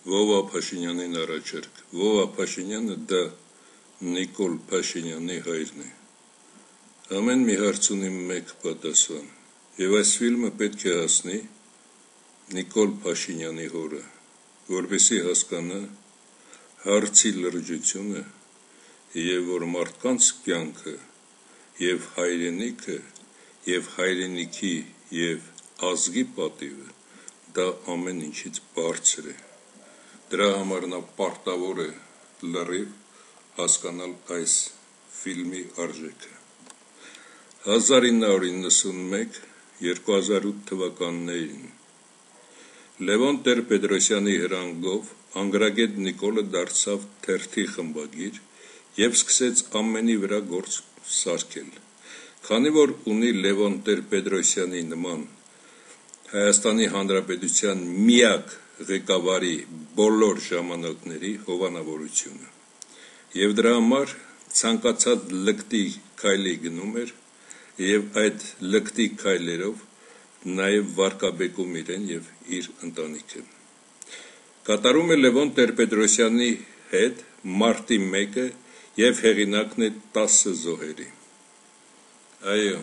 Վովա Փաշինյանին առաջարկ։ Վովա Փաշինյանը դա Նիկոլ Փաշինյանի հայրն է։ Ամեն մի հարց ունի մեկ պատասխան։ Եվ այս ֆիլմը պետք է հասնի Նիկոլ Փաշինյանի հորը, որպեսի հասկանա հարցի լրջությունը եւ որ մարդկանց կյանքը եւ հայրենիքը եւ հայրենիքի եւ ազգի պատիվը դա ամեն ինչից բարձր է Դրա համար նա պարտավոր է լրիվ հասկանալ այս ֆիլմի արժեքը։ 1991-2008 թվականներին. Լևոն Տեր-Պետրոսյանի հրանգով Անգրագետ Նիկոլը դարձավ թերթի խմբագիր եւ սկսեց ամենի վրա գործ սարքել։ Քանի որ ունի Լևոն Տեր-Պետրոսյանի նման Հայաստանի Հանրապետության միակ ղեկավարի բոլոր ժամանակների հովանավորությունը։ Եվ դրա համար ցանկացած լկտի քայլի գնում էր եւ այդ լկտի քայլերով նաեւ վարկաբեկում իրեն եւ իր ընտանիքը։ Կատարում է Լևոն Տեր-Պետրոսյանի հետ մարտի 1-ը եւ հեղինակն է 10 զոհերի։ Այո,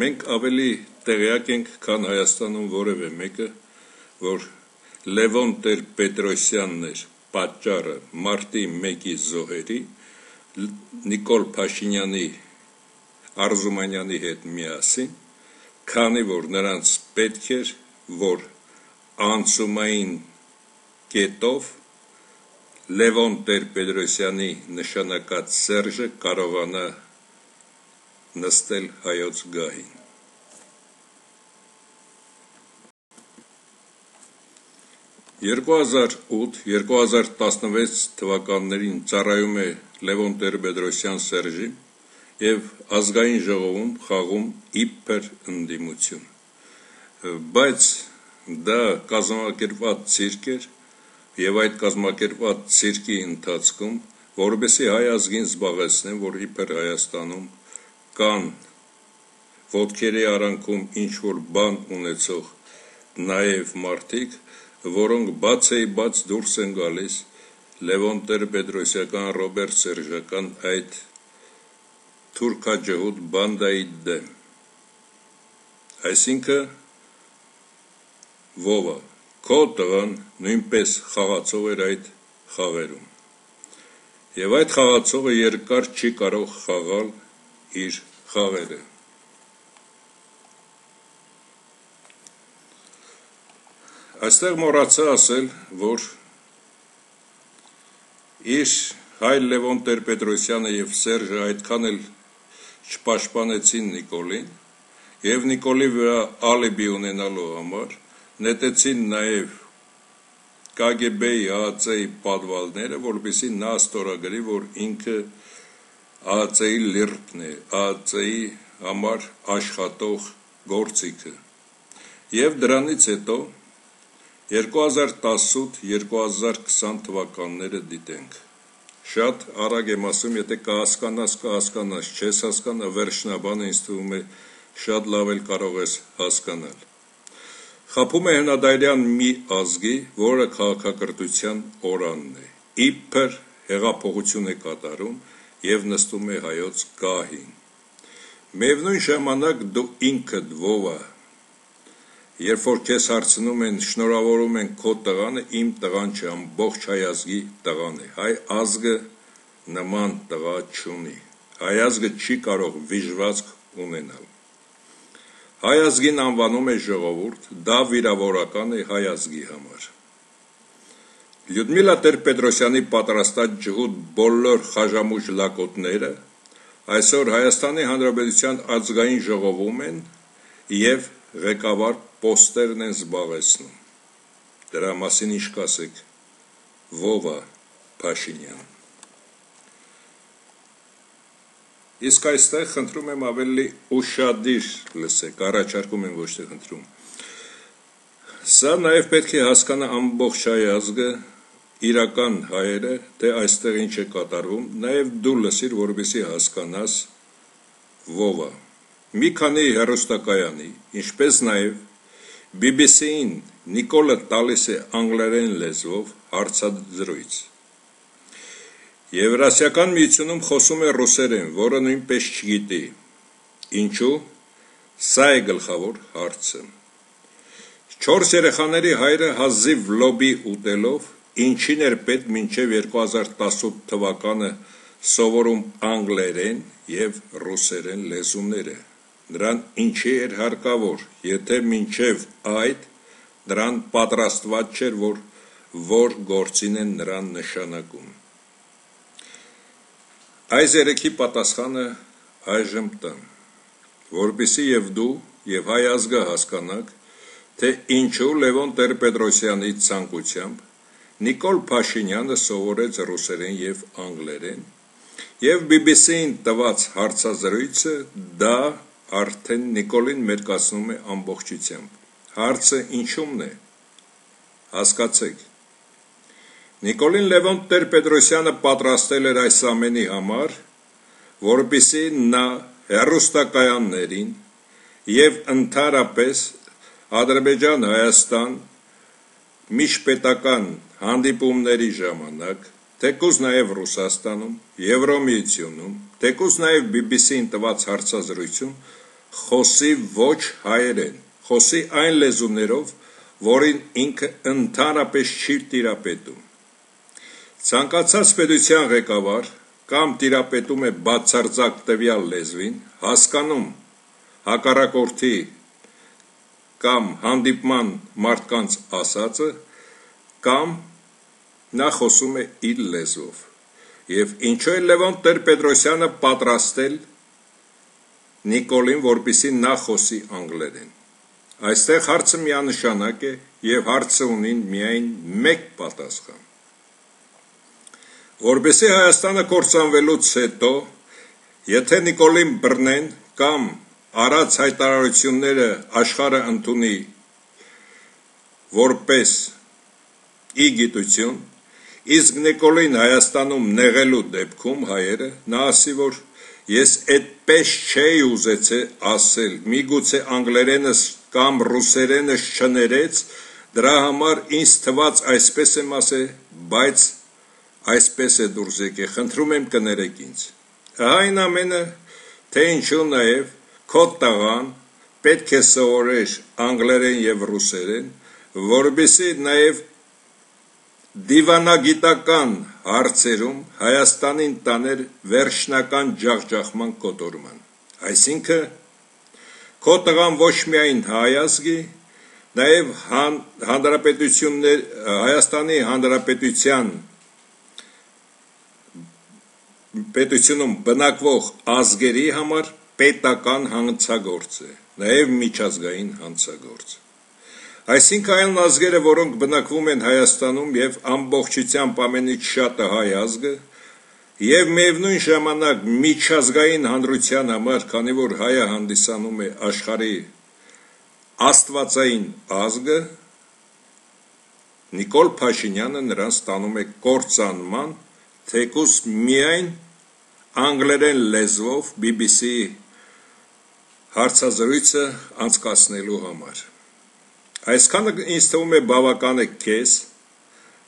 մենք ավելի տեղյակ ենք, քան Հայաստանում որևէ մեկը, որ Լևոն Տեր-Պետրոսյանն էր պատճառը մարտի 1-ի զոհերի Նիկոլ Փաշինյանի Արզումանյանի հետ միասին, քանի որ նրանց պետք էր, որ անցումային կետով Լևոն Տեր-Պետրոսյանի նշանակած Սերժը կարողանա նստել հայոց գահին։ 2008-2016 թվականներին ծառայում է Լևոն Տեր-Պետրոսյան Սերժի եւ ազգային ժողովում խաղում իբր ընդդիմություն։ Բայց դա կազմակերպված ցիրկ էր եւ այդ կազմակերպված ցիրկի ընթացքում որբեսի հայ ազգին զբաղեցնեն, որ իբր Հայաստանում կան ոդքերի արանքում ինչ որ բան ունեցող նաև մարդիկ, որոնք բացեի բաց դուրս են գալիս Լևոն Տեր-Պետրոսյական, Ռոբերտ Սերժական այդ թուրքաջհուդ բանդայի դեմ։ Այսինքն Վովա քո տղան նույնպես խաղացող էր այդ խաղերում։ Եվ այդ խաղացողը երկար չի կարող խաղալ իր խաղերը։ Այստեղ մոռացա ասել, որ իր հայ Լևոն Տեր-Պետրոսյանը եւ Սերժը այդքան էլ չպաշտպանեցին Նիկոլին եւ Նիկոլի վրա ալիբի ունենալու համար նետեցին նաեւ KGB-ի ԱԱՑ-ի պատվալները, որովհետեւ նա ստորագրի, որ ինքը ԱԱՑ-ի լիրկն է, ԱԱՑ-ի համար աշխատող գործիքը։ Եվ դրանից հետո 2018-2020 թվականները դիտենք։ Շատ արագ եմ ասում, եթե կհասկանաս, կհասկանաս, չես հասկանա, վերջնաբանը ինձ թվում է շատ լավ էլ կարող ես հասկանալ։ Խապում է հնադայրյան մի ազգի, որը քաղաքակրթության օրանն է։ Իբր հեղափոխություն է կատարում եւ նստում է հայոց գահին։ Միևնույն ժամանակ դու ինքդ ովա Երբ որ քեզ հարցնում են, շնորհավորում են քո տղանը, իմ տղան չէ, ամբողջ հայ ազգի տղան է։ Հայ ազգը նման տղա չունի։ Հայ ազգը չի կարող վիժվածք ունենալ։ Հայ ազգին անվանում է ժողովուրդ, դա վիրավորական է հայ ազգի համար։ Լյուդմիլա Տեր-Պետրոսյանի պատրաստած ջհուդ բոլոր խաժամուժ լակոտները այսօր Հայաստանի Հանրապետության ազգային ժողովում են եւ ղեկավար պոստերն են զբաղեցնում։ Դրա մասին ինչ կասեք։ Վովա Փաշինյան։ Իսկ այստեղ խնդրում եմ ավելի ուշադիր լսեք, առաջարկում եմ ոչ թե խնդրում։ Սա նաև պետք է հասկանա ամբողջ հայ ազգը, իրական հայերը, թե այստեղ ինչ է կատարվում, նաև դու լսիր, որովհետեւ հասկանաս Վովա։ Մի քանի հերոստակայանի, ինչպես նաև BBC-ին Նիկոլը տալիս է անգլերեն լեզվով հարցազրույց։ Եվրասիական միությունում խոսում է ռուսերեն, որը նույնպես չգիտի։ Ինչու՞։ Սա է գլխավոր հարցը։ 4 երեխաների հայրը հազիվ լոբի ուտելով ինչին էր պետք մինչև 2018 թվականը սովորում անգլերեն եւ ռուսերեն լեզուները։ Նրան ինչի էր հարկավոր, եթե մինչև այդ նրան պատրաստված չէր, որ որ գործին են նրան նշանակում։ Այս երեքի պատասխանը այժմ տան, որբիսի եւ դու եւ հայ ազգը հասկանաք, թե ինչու Լևոն Տեր-Պետրոսյանի ցանկությամբ Նիկոլ Փաշինյանը սովորեց ռուսերեն եւ անգլերեն եւ BBC-ին տված հարցազրույցը դա արդեն Նիկոլին մերկացնում է ամբողջությամբ Հարցը ինչումն է։ Հասկացեք։ Նիկոլին Լևոն Տեր-Պետրոսյանը պատրաստել էր այս ամենի համար, որբիսի նա հերոստակայաններին եւ ընդհանրապես Ադրբեջան-Հայաստան միջպետական հանդիպումների ժամանակ թեկուզ նաև Ռուսաստանում, Եվրոմիությունում, թեկուզ նաև BBC-ին տված հարցազրույցում խոսի ոչ հայերեն, խոսի այն լեզուներով, որին ինքը ընդհանրապես չի տիրապետում։ Ցանկացած պետության ղեկավար կամ տիրապետում է բացարձակ տվյալ լեզվին, հասկանում հակառակորդի կամ հանդիպման մարդկանց ասածը կամ նա խոսում է իր լեզվով։ Եվ ինչու է Լևոն Տեր-Պետրոսյանը պատրաստել Նիկոլին, որպիսի նա խոսի անգլերեն։ Այստեղ հարցը միանշանակ է եւ հարցը ունին միայն մեկ պատասխան։ Որբեսի Հայաստանը կործանվելուց հետո, եթե Նիկոլին բռնեն կամ արած հայտարարությունները աշխարհը ընդունի որպես ի գիտություն, իսկ Նիկոլին Հայաստանում նեղելու դեպքում հայերը նա ասի, որ ես այդպես չէի ուզեցել ասել, միգուցե անգլերենս կամ ռուսերենը չներեց, դրա համար ինձ թված այսպես եմ ասել, բայց այսպես է դուրս եկե, խնդրում եմ կներեք ինձ։ Այն ամենը, թե ինչու նաև քո տղան պետք է սովորեր անգլերեն եւ ռուսերեն, որբիսի նաև դիվանագիտական հարցերում Հայաստանին տաներ վերջնական ջախջախման կոտորման։ Այսինքն Քո տղան ոչ միայն հայազգի, նաև հանրապետություններ Հայաստանի հանրապետության պետությունում բնակվող ազգերի համար պետական հանցագործ է, նաև միջազգային հանցագործ։ Այսինքն այն ազգերը, որոնք բնակվում են Հայաստանում եւ ամբողջությամբ ամենից շատը հայ ազգը, եւ միևնույն ժամանակ միջազգային հանրության համար, քանի որ հայը հանդիսանում է աշխարհի աստվածային ազգը, Նիկոլ Փաշինյանը նրան ստանում է կորցանման, թեկուս միայն անգլերեն լեզվով BBC հարցազրույցը անցկացնելու համար։ Այսքանը ինձ թվում է բավական է քեզ,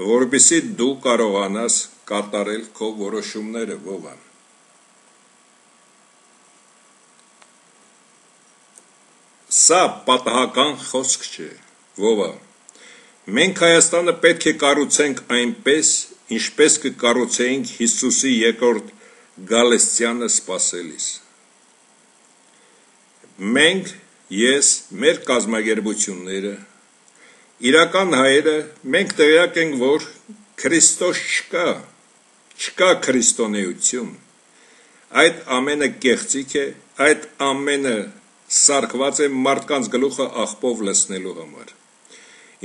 որբիսի դու կարողանաս կատարել քո որոշումները, Վովան։ Սա պատահական խոսք չէ, Վովա։ Մենք Հայաստանը պետք է կառուցենք այնպես, ինչպես կկառուցեինք Հիսուսի երկրորդ գալեստյանը սпасելիս։ Մենք ես, մեր կազմակերպությունները, իրական հայերը, մենք տեղյակ ենք, որ Քրիստոս չկա, չկա քրիստոնեություն։ Այդ ամենը կեղծիք է, այդ ամենը սարկված է մարդկանց գլուխը աղբով լցնելու համար։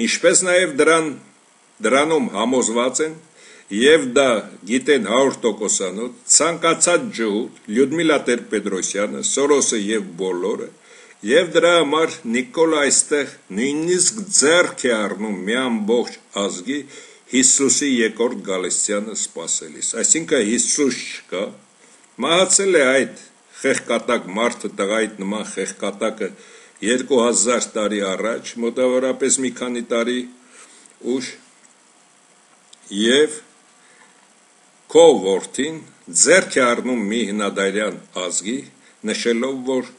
Ինչպես նաև դրան դրանում համոզված են եւ դա գիտեն 100%-անոց ցանկացած ջհուդ Լյուդմիլա Տեր-Պետրոսյանը, Սորոսը եւ բոլորը Եվ դրա համար Նիկոլ այստեղ նույնիսկ ձեռք է առնում մի ամբողջ ազգի Հիսուսի երկրորդ գալստյանը սпасելիս։ Այսինքն Հիսուս չկա։ Մահացել է այդ խեղկատակ մարդը, տղայիդ նման խեղկատակը 2000 տարի առաջ, մոտավորապես մի քանի տարի ուշ եւ քո որդին ձեռք է առնում մի հնադարյան ազգի, նշելով, որ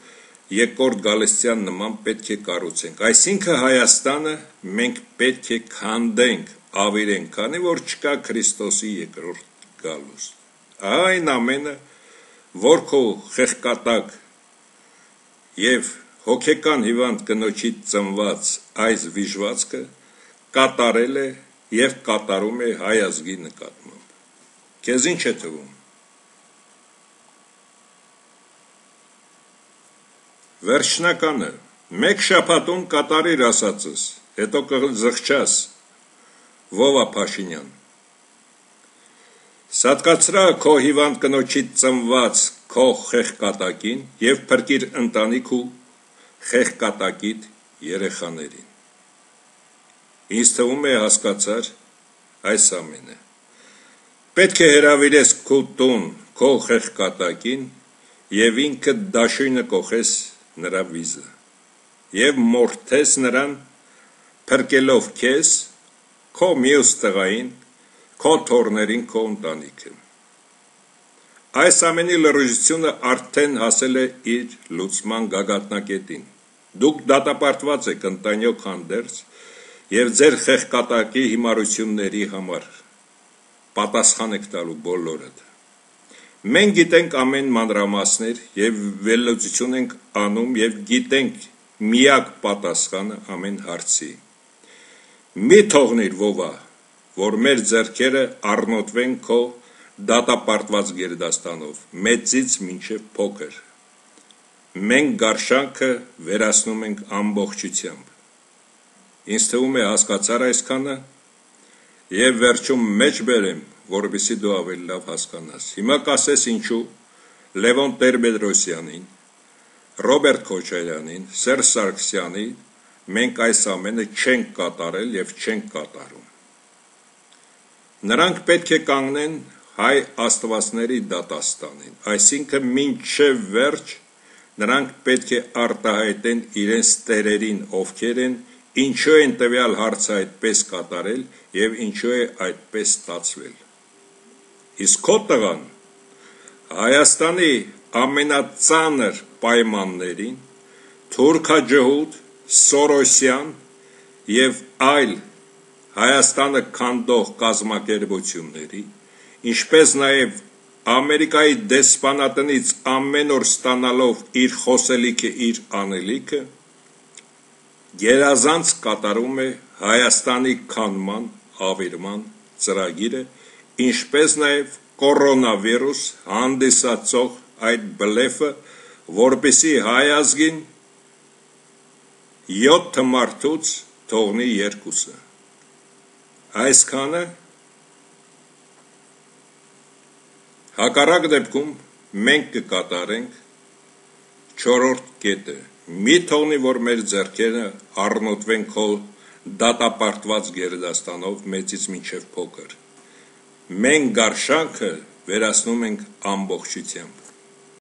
երկրորդ Գալստյան նման պետք է կառուցենք։ Այսինքն Հայաստանը մենք պետք է քանդենք, ավիրենք, քանի որ չկա Քրիստոսի երկրորդ գալուս։ Այն ամենը, որ քո խեղկատակ եւ հոգեկան հիվանդ կնոջից ծնված այս վիժվածքը կատարել է եւ կատարում է հայ ազգի նկատմամբ։ Քեզ ինչ է թվում։ Վերջնականը մեկ շաբաթում կատարիր ասածս, հետո կզղջաս Վովա Փաշինյան Սատկացրա քո հիվանդ կնոջից ծնված քո խեղկատակին եւ փրկիր ընտանիք ու խեղկատակիդ երեխաներին։ Ինձ թվում է հասկացար այս ամենը։ Պետք է հravirես քո տուն, քո խեղկատակին եւ ինքը դաշույնը կողես նրա վիզը. Եւ մորթես նրան փրկելով քեզ քո մյուս տղային քո թորներին քո ընտանիքը Այս ամենի լրիզությունը արդեն հասել է իր լուծման գագաթնակետին։ Դուք դատապարտված եք ընտանյոք հանդերձ եւ ձեր խեղկատակի հիմարությունների համար պատասխան եք տալու բոլորդ։ Մենք գիտենք ամեն մանրամասներ եւ վերլուծություն ենք անում եւ գիտենք միակ պատասխանը ամեն հարցի։ Մի թողնիր ովա, որ մեր ձեռքերը առնոտվեն քո դատապարտված գերդաստանով, մեծից մինչև փոքր։ Մենք գարշանքը վերացնում ենք ամբողջությամբ։ Ինձ թվում է հասկացար այսքանը եւ վերջում մեջ բերեմ որովհետեւ դու ավելի լավ հասկանաս։ Հիմա կասես ինչու Լևոն Տեր-Պետրոսյանին, Ռոբերտ Քոչարյանին, Սերժ Սարգսյանին մենք այս ամենը չենք կատարել եւ չենք կատարում։ Նրանք պետք է կանգնեն հայ աստվածների դատաստանին, այսինքն մինչև վերջ նրանք պետք է արտահայտեն իրենց տերերին ովքեր են, ինչու են տվյալ հարցը այդպես կատարել եւ ինչու է այդպես ստացվել։ Իսկ քո տղան Հայաստանի ամենածանր պայմաններին թուրքաջհուդ Սորոսյան եւ այլ Հայաստանը քանդող կազմակերպությունների ինչպես նաև Ամերիկայի դեսպանատնից ամեն օր ստանալով իր խոսելիքը, իր անելիքը, գերազանց կատարում է Հայաստանի քանման, ավիրման ծրագիրը, ինչպես նաև կորոնավիրուս հանդիսացող այդ բլեֆը, որպիսի հայ ազգին 7 մարդուց թողնի երկուսը։ Այսքանը Հակառակ դեպքում մենք կկատարենք չորրորդ կետը։ Մի թողնի, որ մեր ձեռքերը առնոտվեն քո դատապարտված Գերդաստանով մեծից մինչև փոքր։ Մենք գարշանքը վերացնում ենք ամբողջությամբ։